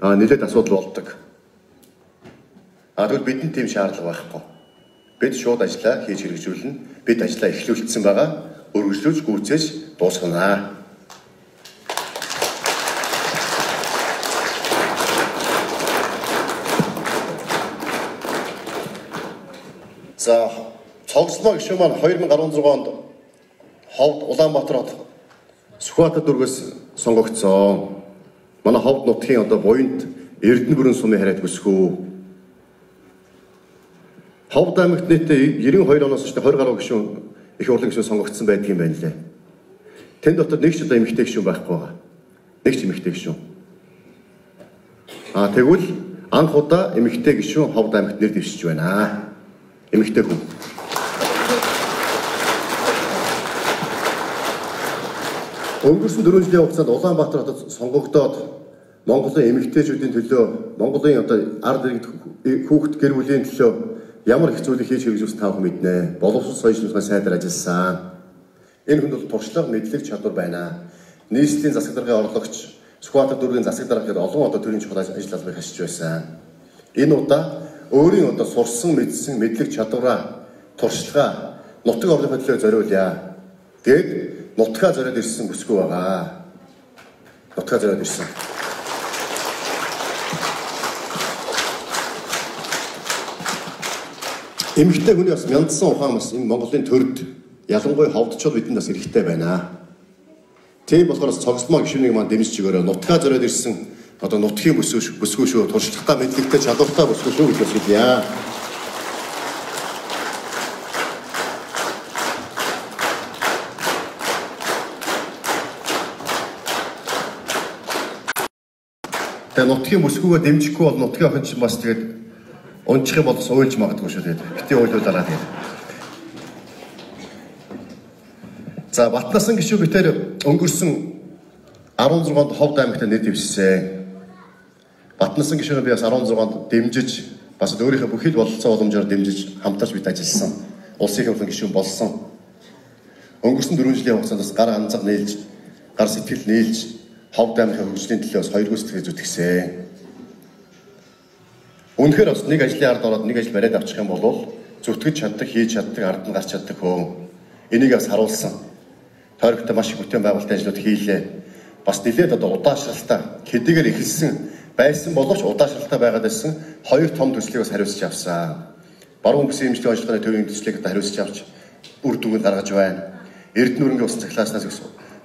нэлээд асуудал болдог. А тэгвэл бидэнд тийм шаардлага байхгүй. Бид шууд ажиллаа хийж хэрэгжүүлнэ. Бид ажиллаа эхлүүлсэн байгаа. Өргөжлүүлж гүйцээж дуусгана. За цогцлоо гişүн маань 2016 онд Ховд Улаанбаатар хот Сүхбаатар дүргээс сонгогдсон. Манай Ховд нутгийн одоо буйнд Эрдэнэ бүрэн сумын харайд өсгөө. Ховд аймагт нийтдээ 92 оноос хойш 20 гаруй гишүүн их урлын гишүүн сонгогдсон байдаг юм байна лээ. Тэнд дотор нэг ч одоо эмэгтэй гишүүн байхгүй байгаа. Нэг ч эмэгтэй гишүүн. Аа тэгвэл анх удаа эмэгтэй гишүүн Ховд аймагт нэр дэвшиж байна. Эмэгтэй хүн. Өнгөрсөн 4 жилийн хугацаанд Улаанбаатар хотод сонгогдоод Монголын эмэгтэйчүүдийн төлөө Монголын одоо ард иргэд хүүхэд гэр бүлийн төлөө ямар зүйлийг хийж хэрэгжүүлсэн та бүхэн мэднэ. Боловсон соёлын сайдаар ажилласан. Энэ хүнд бол туршлага, мэдлэг, чадвар байна. Нийслэлийн засаг даргын орлогч, Сүхбаатар дүүргийн засаг дарга гэдэг олон одоо төрийн чухал ажил албыг хашиж байсан. Энэ удаа өөрийн одоо сурсан, мэдсэн мэдлэг чадвараа, туршлагаа нутаг орлогын төлөө зориулъя. Тэгэд нутгаа зориод ирсэн бүсгүй байгаа. Нутгаа зориод ирсэн. Эмэгтэй хүний бас мяндсан ухаан бас энэ Монголын төрд ялангуяа ховдчод бидэнд бас хэрэгтэй байна. Тийм болохоор цогцлмоо гişүнийг маань дэмжиж өгөөрэй. Нутгаа зориод ирсэн одоо нутгийн бүсгүй бүсгүй шүү, туршлагатай мэдлэгтэй чадвартай бүсгүй шүү гэж бас хэлье. Тэгээ нутгийн бүсгүйгээ дэмжихгүй бол нутгийн охин чинь бас тэгээд унчих юм бол уйлж магадгүй шүү тэгээд. Бити уйлуулаараа тэгээд. За Батнасан гişүү битэр өнгөрсөн 16-нд Ховд аймагт нэр дэвшсэн. Батнасан гişүүгээ би бас 16-нд дэмжиж бас өөрийнхөө бүхэл бололцоо боломжоор дэмжиж хамтарч бид ажилласан. Улсын хөвлөн гişүүн болсон. Өнгөрсөн 4 жилийн хугацаанд бас гар анзаг нээлж, гар сэтгэл нээлж ховд аймгийн хөгжлийн төлөө бас хоёр гүйцэтгэж зүтгэсэн. Үнэхээр бас нэг ажлын ард ороод нэг ажил бариад авчих юм бол зүтгэж чаддаг, хийж чаддаг, ард нь гарч чаддаг хөө. Энийг бас харуулсан. Тойрогтой маш их бүтээн байгуулалтын ажлууд хийлээ. Бас нэлээд одоо удаашралтай хэдийгээр эхэлсэн байсан боловч удаашралтай байгаад байсан хоёр том төслийг бас хариуцж авсан. Баруун бүсийн эмчлийн ажиллагааны төвийн төслийг хариуцж авч үр дүнг гаргаж байна. Эрдэнэ өрнгийн усан цахилгаанаас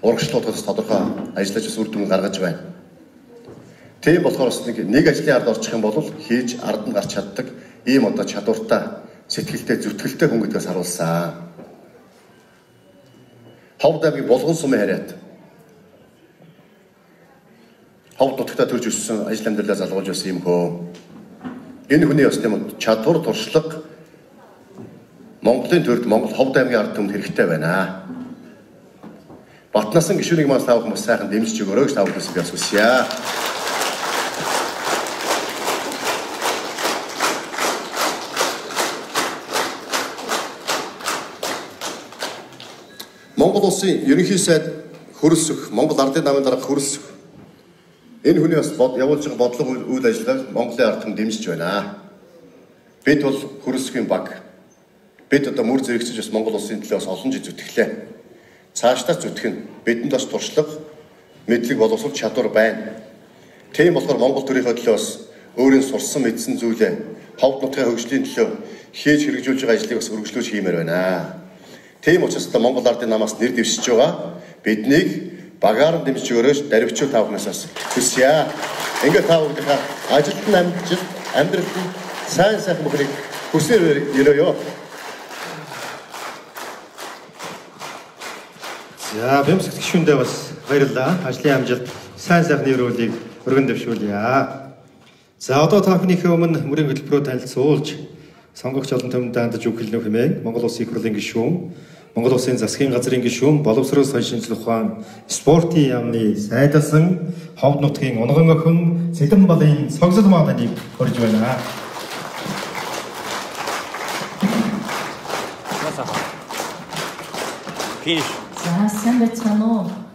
урагшлуулахад тодорхой ажиллаж ус үр дүн гаргаж байна. Тийм болохоор бас нэг нэг ажлын ард орчих юм бол хийж ард нь гарч чаддаг ийм одоо чадвартай сэтгэлтэй зүтгэлтэй хүн гэдгээс харуулсан. Ховд аймгийн булган сумын харьяат ховд нутагтаа төрж өссөн ажил амьдралаа залгуулж байсан юм хөө. Энэ хүний бас тийм чадвар туршлага Монголын төрд Монгол ховд аймгийн ард түмэнд хэрэгтэй байна. Батнасан гişүнийг маань таавах хүмүүс сайхан дэмжиж өгөөрэй гэж таавахаас би асуусья. Монгол улсын ерөнхий сайд хөрөлсөх, Монгол ардын намын дарга хөрөлсөх. Энэ хүний бас явуулж байгаа бодлого үйл ажиллагааг Монголын ард түмэн дэмжиж байна. Бид бол хөрөлсөхийн баг. Бид одоо мөр зэрэгцэж бас Монгол улсын төлөө бас олон жил зүтгэлээ цаашдаа зүтгэн бидэнд бас туршлага, мэдлэг боловсрол чадвар байна. Тийм болохоор Монгол төрийнхөө төлөө бас өөрийн сурсан мэдсэн зүйлээ ховд нутгийн хөгжлийн төлөө хийж хэрэгжүүлж байгаа ажлыг бас өргөжлүүлж хиймээр байна. Тийм учраас та Монгол ардын намаас нэр дэвшиж байгаа биднийг багаар дэмжиж өгөөч даривчуу тавхнасаас хүсье. ингээд та бүхэн ажилд нь амжилт амьдралд нь сайн сайхан бүхнийг хүсээр өрөөё. За бэмсэг гişүндээ бас баярлалаа. Ажлын амжилт сайн сайхны өрөөлийг өргөн дэвшүүлье. За одоо та бүхнийхээ өмнө мөрийн хөтөлбөрөөр танилцуулж сонгогч олон түмэнд хандаж үг хэлнэ хэмээн Монгол Улсын их хурлын гишүүн, Монгол Улсын засгийн газрын гишүүн, боловсрол соёлын шинжилгээ ухаан, спортын яамны сайдсан ховд нутгийн унган охин Цэдэн балын цогцол мааныг хорж байна. Финиш. За сайн байцгаана уу?